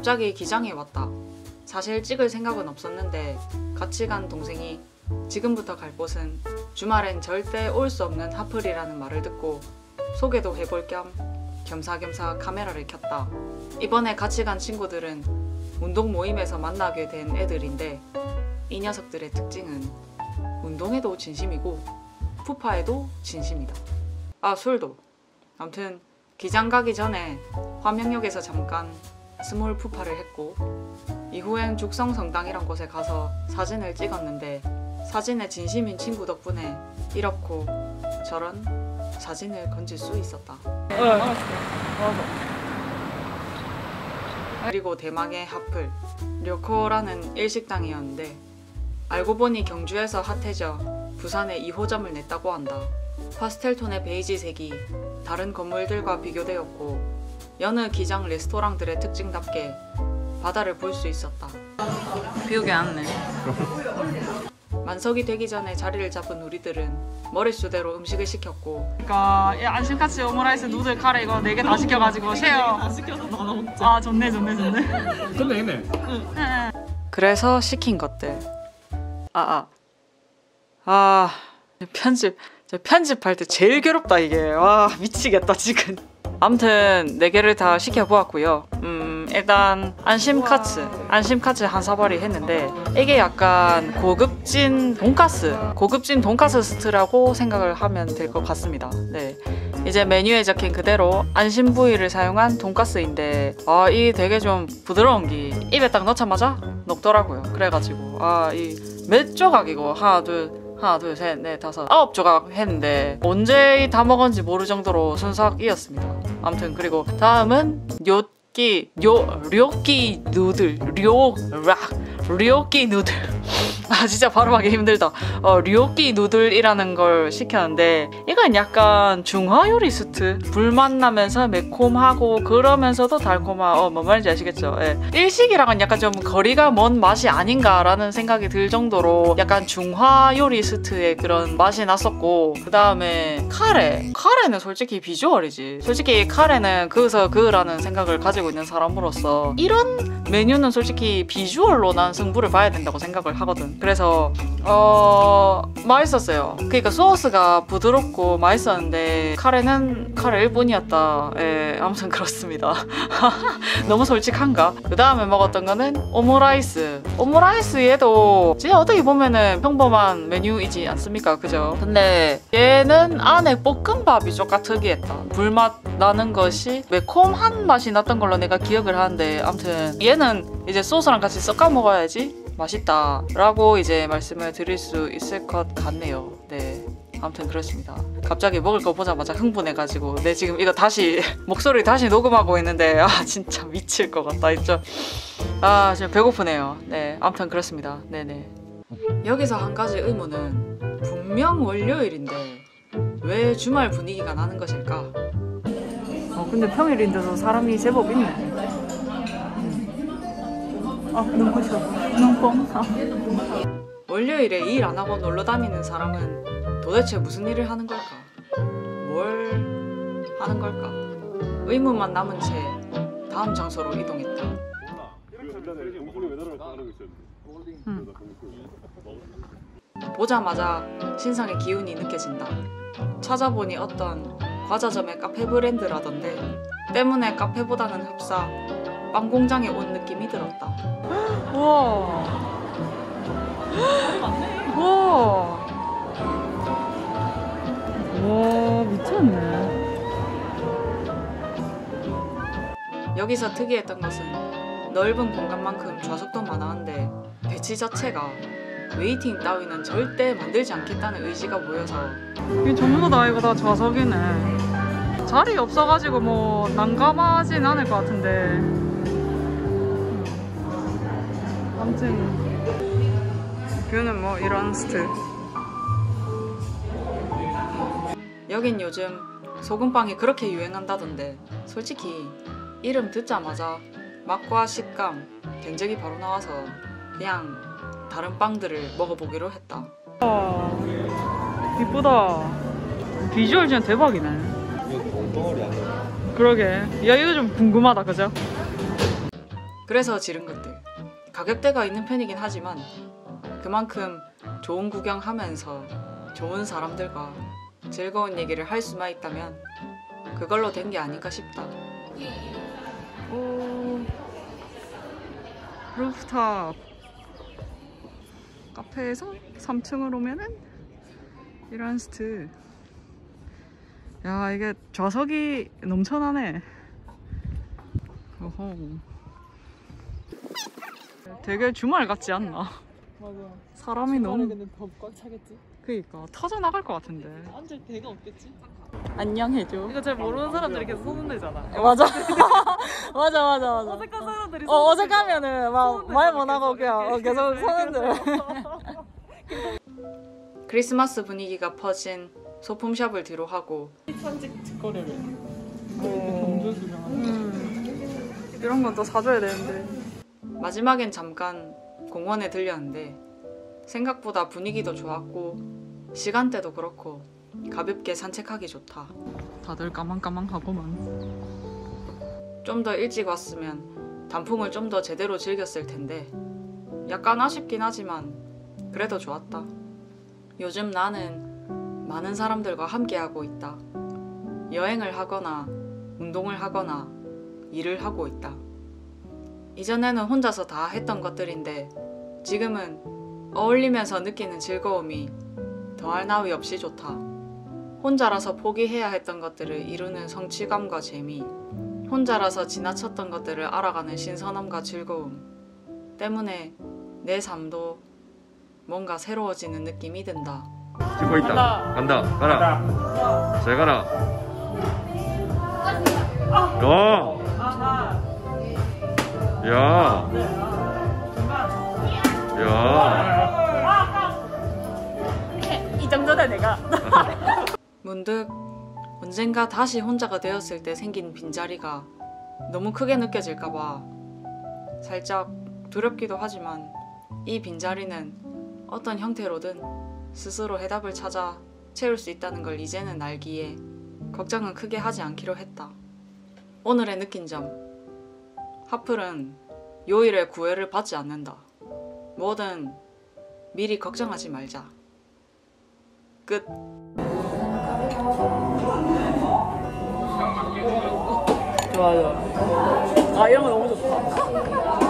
갑자기 기장이 왔다. 사실 찍을 생각은 없었는데 같이 간 동생이 지금부터 갈 곳은 주말엔 절대 올 수 없는 하플이라는 말을 듣고 소개도 해볼 겸 겸사겸사 카메라를 켰다. 이번에 같이 간 친구들은 운동 모임에서 만나게 된 애들인데 이 녀석들의 특징은 운동에도 진심이고 푸파에도 진심이다. 아 술도. 아무튼 기장 가기 전에 화명역에서 잠깐 small 푸파를 했고 이후엔 죽성성당이란 곳에 가서 사진을 찍었는데 사진에 진심인 친구 덕분에 이렇고 저런 사진을 건질 수 있었다. 그리고 대망의 핫플 료코라는 일식당이었는데 알고 보니 경주에서 핫해져 부산에 2호점을 냈다고 한다. 파스텔톤의 베이지색이 다른 건물들과 비교되었고 여느 기장 레스토랑들의 특징답게 바다를 볼 수 있었다. view 개안네. 만석이 되기 전에 자리를 잡은 우리들은 머릿수대로 음식을 시켰고 그러니까 이 안심카츠 오므라이스 noodle 카레 이거 네 개 다 시켜가지고 share 다 시켜서 나눠 먹자. 아 좋네 좋네 좋네 끝내겠네. 그래서 시킨 것들 아아 아. 아, 편집 저 편집할 때 제일 괴롭다 이게 와 미치겠다 지금 아무튼 네 개를 다 시켜보았고요. 음 일단 안심카츠 안심카츠 한 사발이 했는데 이게 약간 고급진 돈가스 고급진 돈가스 스트라고 생각을 하면 될 것 같습니다. 네. 이제 메뉴에 적힌 그대로 안심 부위를 사용한 돈가스인데 아 이 되게 좀 부드러운 게 입에 딱 넣자마자 녹더라고요. 그래가지고 아 이 몇 조각 이고 하나 둘 하나 둘 셋 넷 다섯 아홉 조각 했는데 언제 다 먹었는지 모를 정도로 순삭이었습니다. 아무튼 그리고 다음은 요끼 요 료끼 noodle 료락 료끼 noodle 아 진짜 발음하기 힘들다. 어 료끼 noodle이라는 걸 시켰는데 이건 약간 중화 요리 st? 불맛 나면서 매콤하고 그러면서도 달콤한 어 뭐 말인지 아시겠죠? 예. 일식이랑은 약간 좀 거리가 먼 맛이 아닌가라는 생각이 들 정도로 약간 중화 요리 st의 그런 맛이 났었고 그 다음에 카레. 카레는 솔직히 비주얼이지. 솔직히 카레는 그서 그라는 생각을 가지고 있는 사람으로서 이런 메뉴는 솔직히 비주얼로 난 승부를 봐야 된다고 생각을 하거든 그래서 어 맛있었어요. 그러니까 소스가 부드럽고 맛있었는데 카레는 카레일 뿐이었다. 예 아무튼 그렇습니다. 너무 솔직한가? 그 다음에 먹었던 거는 오므라이스. 오므라이스 얘도 진짜 어떻게 보면은 평범한 메뉴이지 않습니까? 그죠? 근데 얘는 안에 볶음밥이 조금 특이했다. 불맛 나는 것이 매콤한 맛이 났던 걸로 내가 기억을 하는데 아무튼 얘는 이제 소스랑 같이 섞어 먹어야지 맛있다 라고 이제 말씀을 드릴 수 있을 것 같네요. 네. 아무튼 그렇습니다. 갑자기 먹을 거 보자마자 흥분해가지고. 네 지금 이거 다시 목소리 다시 녹음하고 있는데 아 진짜 미칠 것 같다. 진짜 아 지금 배고프네요. 네 아무튼 그렇습니다. 네네. 여기서 한 가지 의문은 분명 월요일인데 왜 주말 분위기가 나는 것일까? 어 근데 평일인데도 사람이 제법 있네 아 눈부셔 눈뽕 월요일에 일 안 하고 놀러 다니는 사람은 도대체 무슨 일을 하는 걸까? 뭘 하는 걸까? 의문만 남은 채 다음 장소로 이동했다. 보자마자 신상의 기운이 느껴진다. 찾아보니 어떤 과자점의 카페 브랜드라던데 때문에 카페보다는 흡사 빵 공장에 온 느낌이 들었다. 우와. 우와. 와 미쳤네. 여기서 특이했던 것은 넓은 공간만큼 좌석도 많았는데 배치 자체가 waiting 따위는 절대 만들지 않겠다는 의지가 보여서 이 전부 다 이거 다 좌석이네. 자리 없어가지고 뭐 난감하진 않을 것 같은데. 아무튼 view는 뭐 이런 스틸. 여긴 요즘 소금빵이 그렇게 유행한다던데 솔직히 이름 듣자마자 맛과 식감, 견적이 바로 나와서 그냥 다른 빵들을 먹어보기로 했다. 와, 이쁘다. 비주얼 진짜 대박이네. 그러게. 야 이거 좀 궁금하다, 그죠? 그래서 지른 것들. 가격대가 있는 편이긴 하지만 그만큼 좋은 구경하면서 좋은 사람들과 즐거운 얘기를 할 수만 있다면 그걸로 된 게 아닌가 싶다. 오, 루프탑 카페에서 3층을 오면은 이런 스트. 야 이게 좌석이 넘쳐나네. 어허. 되게 주말 같지 않나? 맞아. 사람이 너무 근데 더꽉 차겠지? 그니까 터져 나갈 것 같은데. 앉을 데가 없겠지? 안녕 해줘. 이거 잘 모르는 사람들이 계속 소문 내잖아. 맞아. 맞아 맞아 맞아. 어색한 사람들이 어 어색하면은 막 말 못하고 그냥 어, 계속 서는데. 크리스마스 분위기가 퍼진 소품샵을 뒤로 하고 산책 직거래를. 어. 유명한. 음, 이런 건 또 사줘야 되는데. 마지막엔 잠깐 공원에 들렸는데 생각보다 분위기도 좋았고 시간대도 그렇고 가볍게 산책하기 좋다. 다들 까망까망하고만. 좀 더 일찍 왔으면 단풍을 좀 더 제대로 즐겼을 텐데 약간 아쉽긴 하지만 그래도 좋았다. 요즘 나는 많은 사람들과 함께하고 있다. 여행을 하거나 운동을 하거나 일을 하고 있다. 이전에는 혼자서 다 했던 것들인데 지금은 어울리면서 느끼는 즐거움이 더할 나위 없이 좋다. 혼자라서 포기해야 했던 것들을 이루는 성취감과 재미, 혼자라서 지나쳤던 것들을 알아가는 신선함과 즐거움 때문에 내 삶도 뭔가 새로워지는 느낌이 든다. 찍고 있다. 간다. 가라. 잘 가라. 어. 야. 야. 이 정도다 내가. 문득 언젠가 다시 혼자가 되었을 때 생긴 빈자리가 너무 크게 느껴질까봐 살짝 두렵기도 하지만 이 빈자리는 어떤 형태로든 스스로 해답을 찾아 채울 수 있다는 걸 이제는 알기에 걱정은 크게 하지 않기로 했다. 오늘의 느낀 점. 하플은 요일의 구애를 받지 않는다. 뭐든 미리 걱정하지 말자. 끝. 좋아 좋아. 아 이런 거 너무 좋다.